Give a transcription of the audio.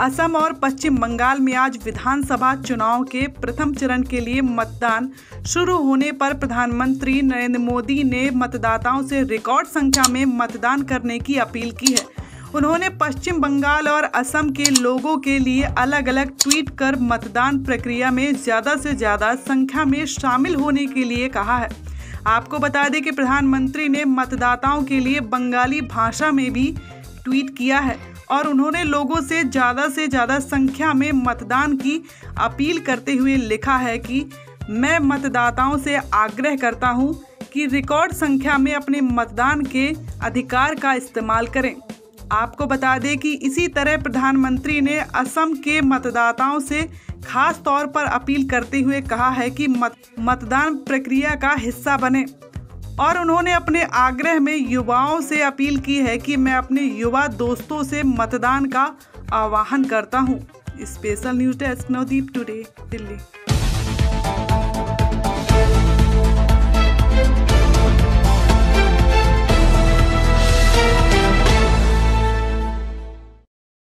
असम और पश्चिम बंगाल में आज विधानसभा चुनाव के प्रथम चरण के लिए मतदान शुरू होने पर प्रधानमंत्री नरेंद्र मोदी ने मतदाताओं से रिकॉर्ड संख्या में मतदान करने की अपील की है। उन्होंने पश्चिम बंगाल और असम के लोगों के लिए अलग अलग ट्वीट कर मतदान प्रक्रिया में ज़्यादा से ज़्यादा संख्या में शामिल होने के लिए कहा है। आपको बता दें कि प्रधानमंत्री ने मतदाताओं के लिए बंगाली भाषा में भी ट्वीट किया है। और उन्होंने लोगों से ज़्यादा से ज़्यादा संख्या में मतदान की अपील करते हुए लिखा है कि मैं मतदाताओं से आग्रह करता हूँ कि रिकॉर्ड संख्या में अपने मतदान के अधिकार का इस्तेमाल करें। आपको बता दें कि इसी तरह प्रधानमंत्री ने असम के मतदाताओं से खास तौर पर अपील करते हुए कहा है कि मत, मतदान प्रक्रिया का हिस्सा बने। और उन्होंने अपने आग्रह में युवाओं से अपील की है कि मैं अपने युवा दोस्तों से मतदान का आह्वान करता हूँ। Special news desk Navdeep today, Delhi.